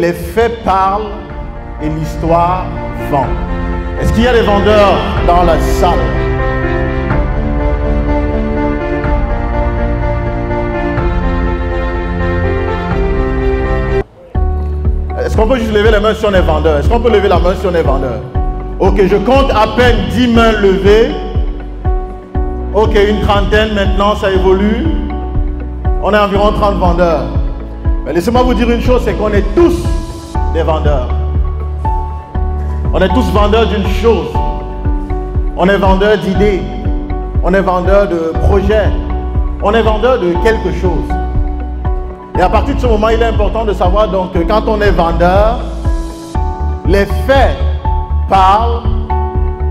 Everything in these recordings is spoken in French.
les faits parlent et l'histoire vend. Est-ce qu'il y a des vendeurs dans la salle? Est-ce qu'on peut juste lever les mains si on est vendeur? Est-ce qu'on peut lever la main si on est vendeur? Ok, je compte à peine 10 mains levées. Ok, une trentaine maintenant, ça évolue. On est environ 30 vendeurs. Laissez-moi vous dire une chose, c'est qu'on est tous des vendeurs. On est tous vendeurs d'une chose. On est vendeurs d'idées. On est vendeurs de projets. On est vendeurs de quelque chose. Et à partir de ce moment, il est important de savoir donc que quand on est vendeur, les faits parlent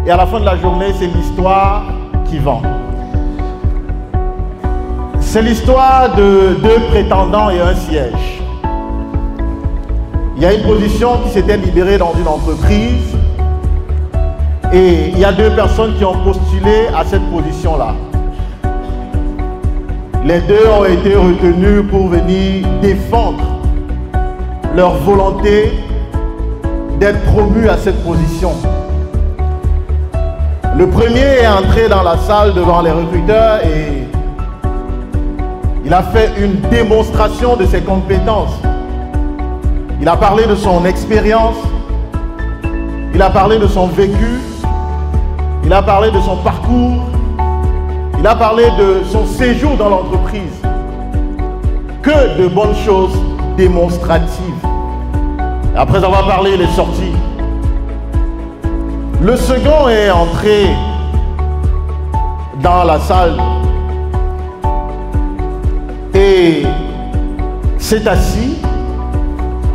et à la fin de la journée, c'est l'histoire qui vend. C'est l'histoire de deux prétendants et un siège. Il y a une position qui s'était libérée dans une entreprise et il y a deux personnes qui ont postulé à cette position-là. Les deux ont été retenus pour venir défendre leur volonté d'être promus à cette position. Le premier est entré dans la salle devant les recruteurs et il a fait une démonstration de ses compétences. Il a parlé de son expérience, il a parlé de son vécu, il a parlé de son parcours, il a parlé de son séjour dans l'entreprise. Que de bonnes choses démonstratives. Après avoir parlé, il est sorti. Le second est entré dans la salle et s'est assis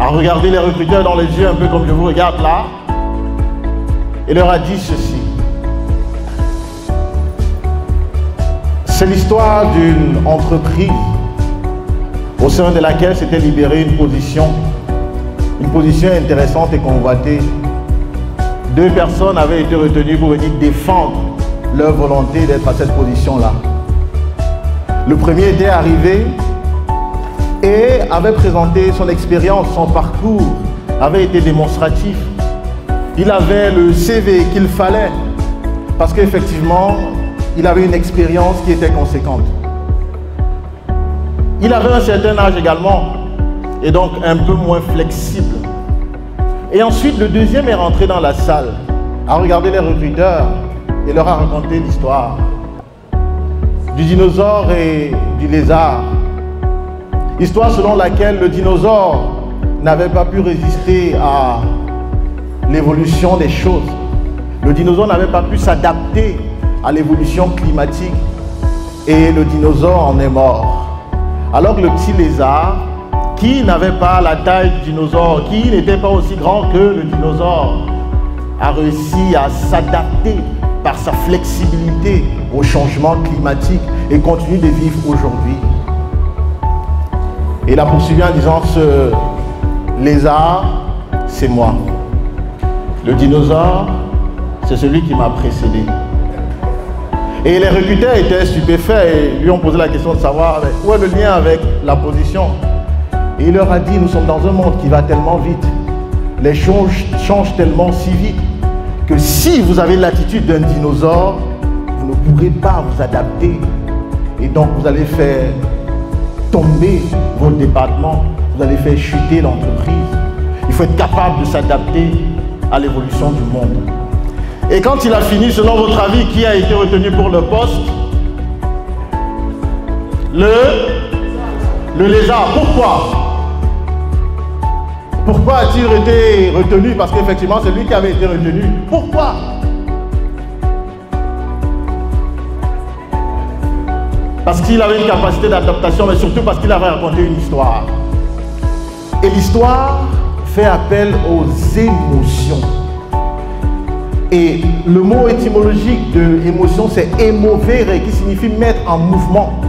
à regarder les recruteurs dans les yeux, un peu comme je vous regarde là, et leur a dit ceci. C'est l'histoire d'une entreprise au sein de laquelle s'était libérée une position, une position intéressante et convoitée. Deux personnes avaient été retenues pour venir défendre leur volonté d'être à cette position-là. Le premier était arrivé et avait présenté son expérience, son parcours, avait été démonstratif. Il avait le CV qu'il fallait parce qu'effectivement, il avait une expérience qui était conséquente. Il avait un certain âge également et donc un peu moins flexible. Et ensuite, le deuxième est rentré dans la salle, a regardé les recruteurs et leur a raconté l'histoire du dinosaure et du lézard. Histoire selon laquelle le dinosaure n'avait pas pu résister à l'évolution des choses. Le dinosaure n'avait pas pu s'adapter à l'évolution climatique et le dinosaure en est mort. Alors que le petit lézard, qui n'avait pas la taille du dinosaure, qui n'était pas aussi grand que le dinosaure, a réussi à s'adapter par sa flexibilité au changement climatique et continue de vivre aujourd'hui. Et il a poursuivi en disant, ce lézard, c'est moi. Le dinosaure, c'est celui qui m'a précédé. Et les recruteurs étaient stupéfaits et lui ont posé la question de savoir où est le lien avec la position. Et il leur a dit, nous sommes dans un monde qui va tellement vite, les choses changent tellement si vite, que si vous avez l'attitude d'un dinosaure, vous ne pourrez pas vous adapter. Et donc vous allez faire tomber votre département, vous allez faire chuter l'entreprise. Il faut être capable de s'adapter à l'évolution du monde. Et quand il a fini, selon votre avis, qui a été retenu pour le poste? Le Le lézard. Pourquoi? Pourquoi a-t-il été retenu? Parce qu'effectivement, c'est lui qui avait été retenu. Pourquoi? Parce qu'il avait une capacité d'adaptation, mais surtout parce qu'il avait raconté une histoire. Et l'histoire fait appel aux émotions. Et le mot étymologique de émotion, c'est émovere, qui signifie mettre en mouvement.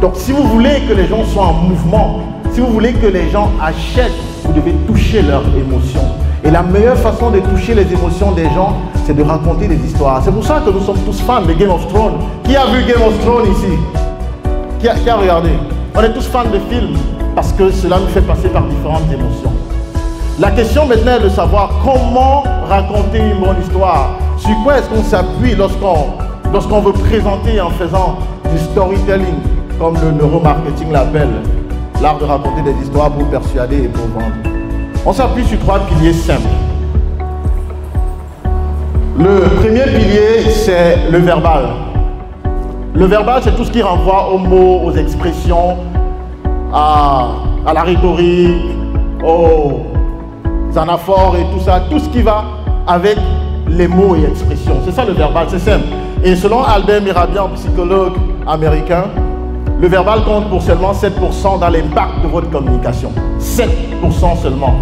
Donc si vous voulez que les gens soient en mouvement, si vous voulez que les gens achètent, vous devez toucher leurs émotions. Et la meilleure façon de toucher les émotions des gens, c'est de raconter des histoires. C'est pour ça que nous sommes tous fans de Game of Thrones. Qui a vu Game of Thrones ici? Qui a, regardé? On est tous fans de films parce que cela nous fait passer par différentes émotions. La question maintenant est de savoir comment raconter une bonne histoire. Sur quoi est-ce qu'on s'appuie lorsqu'on veut présenter en faisant du storytelling, comme le neuromarketing l'appelle, l'art de raconter des histoires pour persuader et pour vendre. On s'appuie sur trois piliers simples. Le premier pilier, c'est le verbal. Le verbal, c'est tout ce qui renvoie aux mots, aux expressions, à, la rhétorique, aux anaphores et tout ça, tout ce qui va avec les mots et expressions. C'est ça le verbal, c'est simple. Et selon Albert Mirabian, psychologue américain, le verbal compte pour seulement 7% dans l'impact de votre communication. 7% seulement.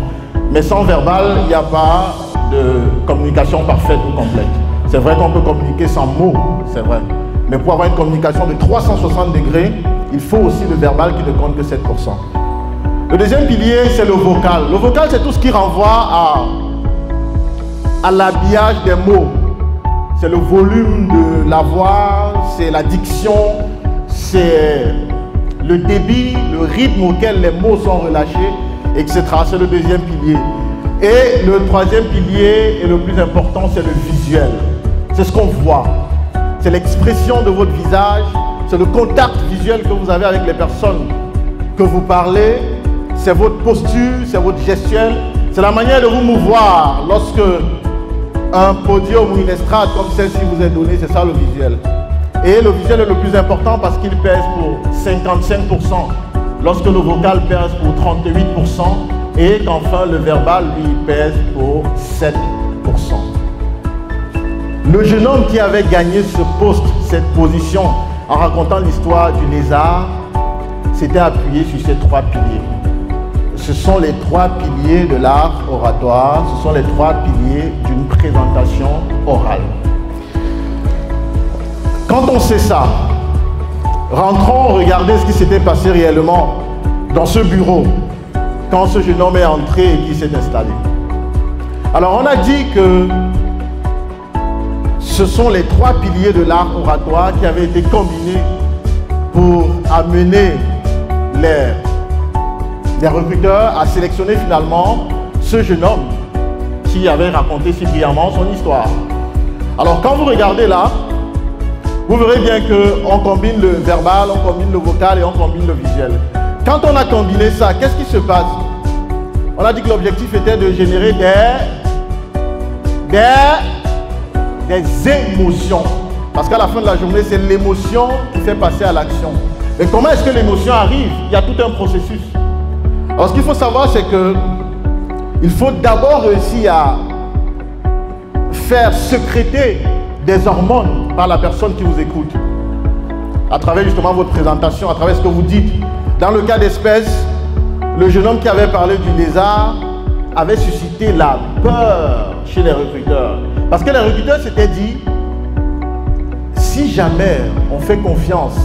Mais sans verbal, il n'y a pas de communication parfaite ou complète. C'est vrai qu'on peut communiquer sans mots, c'est vrai. Mais pour avoir une communication de 360 degrés, il faut aussi le verbal qui ne compte que 7%. Le deuxième pilier, c'est le vocal. Le vocal, c'est tout ce qui renvoie à, à l'habillage des mots. C'est le volume de la voix, c'est la diction, c'est le débit, le rythme auquel les mots sont relâchés, etc. C'est le deuxième pilier. Et le troisième pilier, et le plus important, c'est le visuel. C'est ce qu'on voit. C'est l'expression de votre visage, c'est le contact visuel que vous avez avec les personnes que vous parlez, c'est votre posture, c'est votre gestuelle, c'est la manière de vous mouvoir lorsque un podium ou une estrade comme celle-ci vous est donnée, c'est ça le visuel. Et le visuel est le plus important parce qu'il pèse pour 55%, lorsque le vocal pèse pour 38%, et qu'enfin le verbal lui pèse pour 7%. Le jeune homme qui avait gagné ce poste, cette position, en racontant l'histoire du lézard, s'était appuyé sur ces trois piliers. Ce sont les trois piliers de l'art oratoire, ce sont les trois piliers d'une présentation orale. Quand on sait ça, rentrons regarder ce qui s'était passé réellement dans ce bureau quand ce jeune homme est entré et qui s'est installé. Alors on a dit que ce sont les trois piliers de l'art oratoire qui avaient été combinés pour amener les, les recruteurs à sélectionner finalement ce jeune homme qui avait raconté si brillamment son histoire. Alors quand vous regardez là, vous verrez bien qu'on combine le verbal, on combine le vocal et on combine le visuel. Quand on a combiné ça, qu'est-ce qui se passe? On a dit que l'objectif était de générer des, des, des émotions. Parce qu'à la fin de la journée, c'est l'émotion qui fait passer à l'action. Mais comment est-ce que l'émotion arrive? Il y a tout un processus. Alors ce qu'il faut savoir, c'est que il faut d'abord réussir à faire secréter des hormones par la personne qui vous écoute. À travers justement votre présentation, à travers ce que vous dites. Dans le cas d'espèce, le jeune homme qui avait parlé du lézard avait suscité la peur chez les recruteurs. Parce que les recruteurs s'étaient dit, si jamais on fait confiance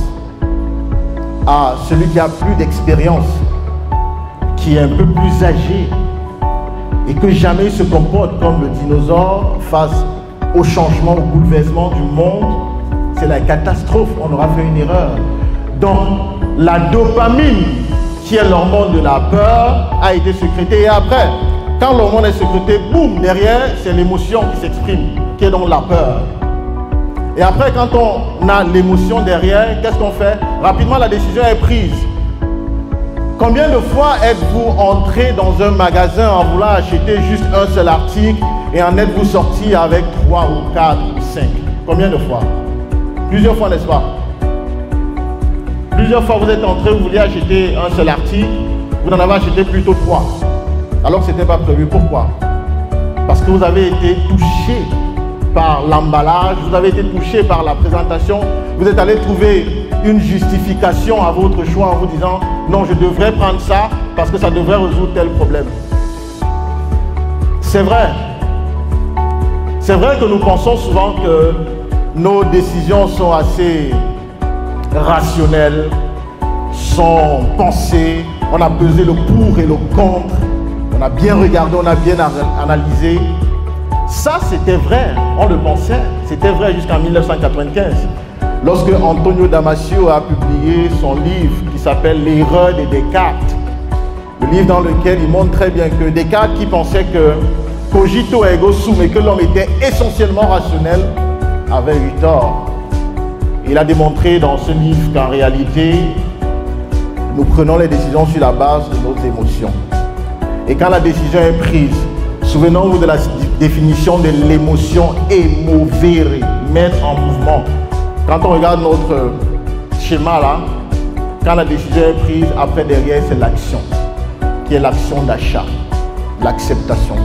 à celui qui a plus d'expérience, qui est un peu plus âgé, et que jamais il se comporte comme le dinosaure face au changement, au bouleversement du monde, c'est la catastrophe. On aura fait une erreur. Donc, la dopamine, qui est l'hormone de la peur, a été sécrétée. Et après, quand l'hormone est sécrétée, boum, derrière, c'est l'émotion qui s'exprime, qui est donc la peur. Et après, quand on a l'émotion derrière, qu'est-ce qu'on fait? Rapidement, la décision est prise. Combien de fois êtes-vous entré dans un magasin en voulant acheter juste un seul article et en êtes-vous sorti avec trois ou quatre ou cinq? Combien de fois? Plusieurs fois, n'est-ce pas? Plusieurs fois, vous êtes entré, vous vouliez acheter un seul article, vous en avez acheté plutôt trois. Alors que ce n'était pas prévu. Pourquoi? Parce que vous avez été touché par l'emballage, vous avez été touché par la présentation, vous êtes allé trouver une justification à votre choix en vous disant non, je devrais prendre ça parce que ça devrait résoudre tel problème. C'est vrai, c'est vrai que nous pensons souvent que nos décisions sont assez rationnelles, sont pensées, on a pesé le pour et le contre, on a bien regardé, on a bien analysé. Ça, c'était vrai, on le pensait, c'était vrai jusqu'en 1995, lorsque Antonio Damasio a publié son livre qui s'appelle L'erreur des Descartes. Le livre dans lequel il montre très bien que Descartes qui pensait que cogito ergo sum et que l'homme était essentiellement rationnel avait eu tort. Il a démontré dans ce livre qu'en réalité, nous prenons les décisions sur la base de nos émotions. Et quand la décision est prise, souvenons-vous de la définition de l'émotion émovere, mettre en mouvement. Quand on regarde notre schéma là, quand la décision est prise, après derrière c'est l'action, qui est l'action d'achat, l'acceptation.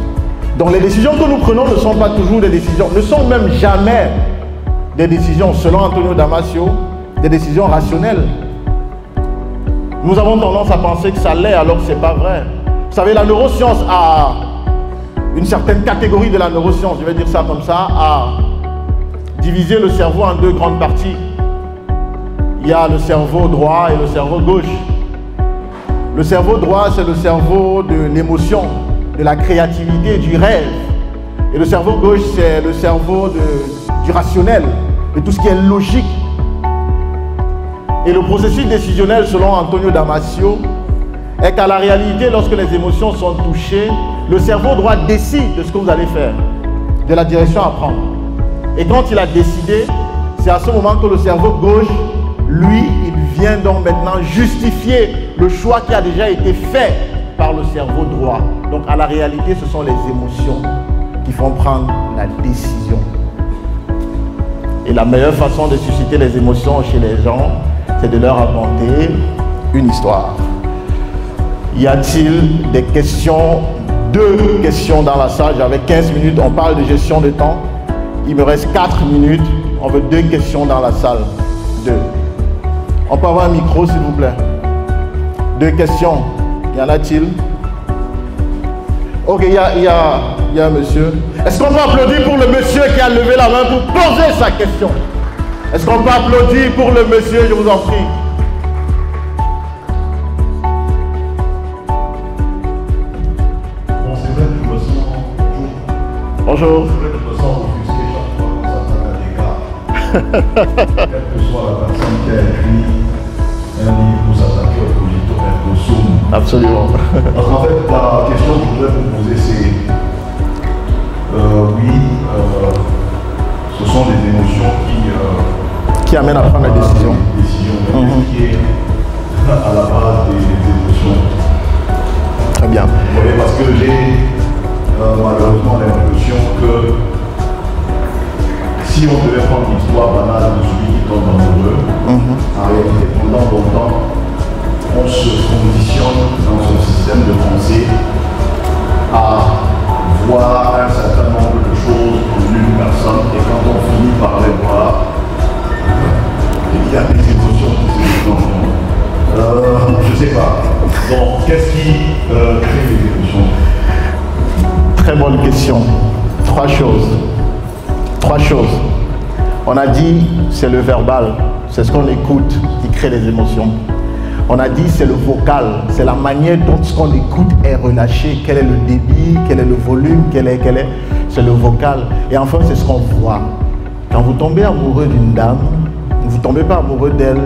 Donc les décisions que nous prenons ne sont pas toujours des décisions, ne sont même jamais des décisions, selon Antonio Damasio, des décisions rationnelles. Nous avons tendance à penser que ça l'est alors que ce n'est pas vrai. Vous savez, la neuroscience a une certaine catégorie de la neuroscience, je vais dire ça comme ça, a divisé le cerveau en deux grandes parties. Il y a le cerveau droit et le cerveau gauche. Le cerveau droit, c'est le cerveau de l'émotion, de la créativité, du rêve. Et le cerveau gauche, c'est le cerveau du rationnel, de tout ce qui est logique. Et le processus décisionnel, selon Antonio Damasio, est qu'à la réalité, lorsque les émotions sont touchées, le cerveau droit décide de ce que vous allez faire, de la direction à prendre. Et quand il a décidé, c'est à ce moment que le cerveau gauche, lui, il vient donc maintenant justifier le choix qui a déjà été fait par le cerveau droit. Donc à la réalité, ce sont les émotions qui font prendre la décision. Et la meilleure façon de susciter les émotions chez les gens, c'est de leur raconter une histoire. Y a-t-il des questions Deux questions dans la salle. J'avais 15 minutes. On parle de gestion de temps. Il me reste 4 minutes. On veut deux questions dans la salle. Deux. On peut avoir un micro, s'il vous plaît? Deux questions. Y en a-t-il? Ok, il y a, y, a, y a un monsieur. Est-ce qu'on peut applaudir pour le monsieur qui a levé la main pour poser sa question? Est-ce qu'on peut applaudir pour le monsieur, je vous en prie Bonjour. Quelle que soit la personne qui a écrit un livre pour s'attaquer au cogito ergo sum. Absolument. Parce qu'en fait, la question que je voudrais vous poser, c'est euh, oui, euh, ce sont des émotions qui, euh, Qui amène à prendre des décisions, mais qu'est-ce qui est à la base des, des émotions Très bien. Vous voyez, parce que j'ai malheureusement si on devait prendre l'histoire banale de celui qui tombe amoureux, en réalité, pendant longtemps, on se conditionne dans son système de pensée à voir un certain nombre de choses en une personne et quand on finit par les voir, il y a des émotions qui se déclenchent. Euh, je sais pas. Donc, qu'est-ce qui euh, crée les émotions? Très bonne question. Trois choses. Trois choses. On a dit c'est le verbal, c'est ce qu'on écoute qui crée les émotions. On a dit c'est le vocal, c'est la manière dont ce qu'on écoute est relâché, quel est le débit, quel est le volume, quel est, quel est, c'est le vocal. Et enfin c'est ce qu'on voit. Quand vous tombez amoureux d'une dame, vous ne tombez pas amoureux d'elle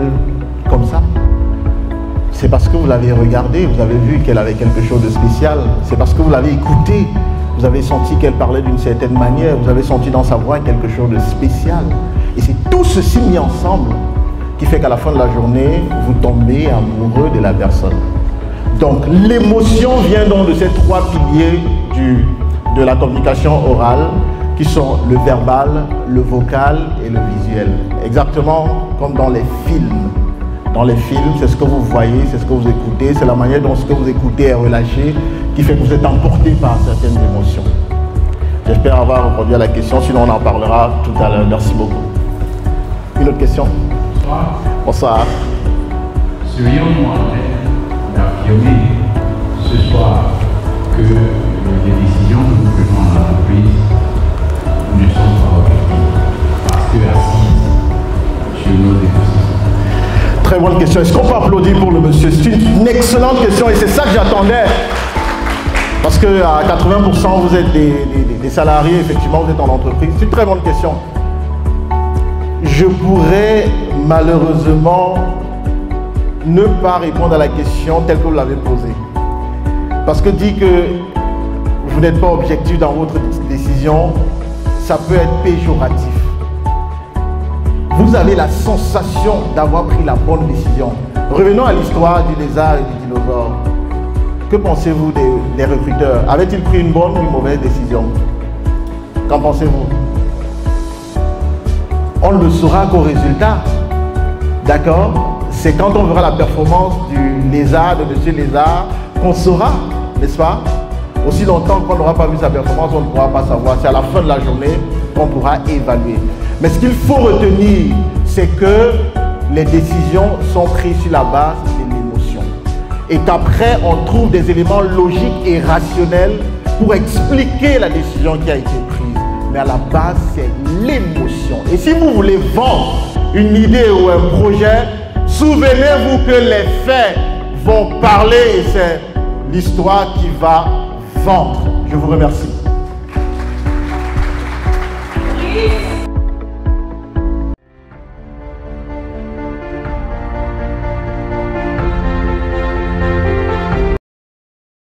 comme ça. C'est parce que vous l'avez regardée, vous avez vu qu'elle avait quelque chose de spécial. C'est parce que vous l'avez écoutée, vous avez senti qu'elle parlait d'une certaine manière, vous avez senti dans sa voix quelque chose de spécial. Et c'est tout ceci mis ensemble qui fait qu'à la fin de la journée, vous tombez amoureux de la personne. Donc l'émotion vient donc de ces trois piliers de la communication orale qui sont le verbal, le vocal et le visuel. Exactement comme dans les films. Dans les films, c'est ce que vous voyez, c'est ce que vous écoutez, c'est la manière dont ce que vous écoutez est relâché qui fait que vous êtes emporté par certaines émotions. J'espère avoir répondu à la question, sinon on en parlera tout à l'heure. Merci beaucoup. Une autre question? Bonsoir. Bonsoir. Serions-nous en train d'affirmer ce soir que les décisions que nous prenons en entreprise ne sont pas objectives parce que assises sur nos Très bonne question. Est-ce qu'on peut applaudir pour le monsieur C'est une excellente question et c'est ça que j'attendais. Parce que à 80% vous êtes des, salariés, effectivement, vous êtes en entreprise. C'est une très bonne question. Je pourrais malheureusement ne pas répondre à la question telle que vous l'avez posée. Parce que dit que vous n'êtes pas objectif dans votre décision, ça peut être péjoratif. Vous avez la sensation d'avoir pris la bonne décision. Revenons à l'histoire du lézard et du dinosaure. Que pensez-vous des, recruteurs? Avaient-ils pris une bonne ou une mauvaise décision? Qu'en pensez-vous? On ne le saura qu'au résultat. D'accord C'est quand on verra la performance du lézard, de monsieur lézard, qu'on saura, n'est-ce pas? Aussi longtemps qu'on n'aura pas vu sa performance, on ne pourra pas savoir. C'est à la fin de la journée qu'on pourra évaluer. Mais ce qu'il faut retenir, c'est que les décisions sont prises sur la base de l'émotion. Et qu'après, on trouve des éléments logiques et rationnels pour expliquer la décision qui a été prise. Mais à la base, c'est l'émotion. Et si vous voulez vendre une idée ou un projet, souvenez-vous que les faits vont parler et c'est l'histoire qui va vendre. Je vous remercie.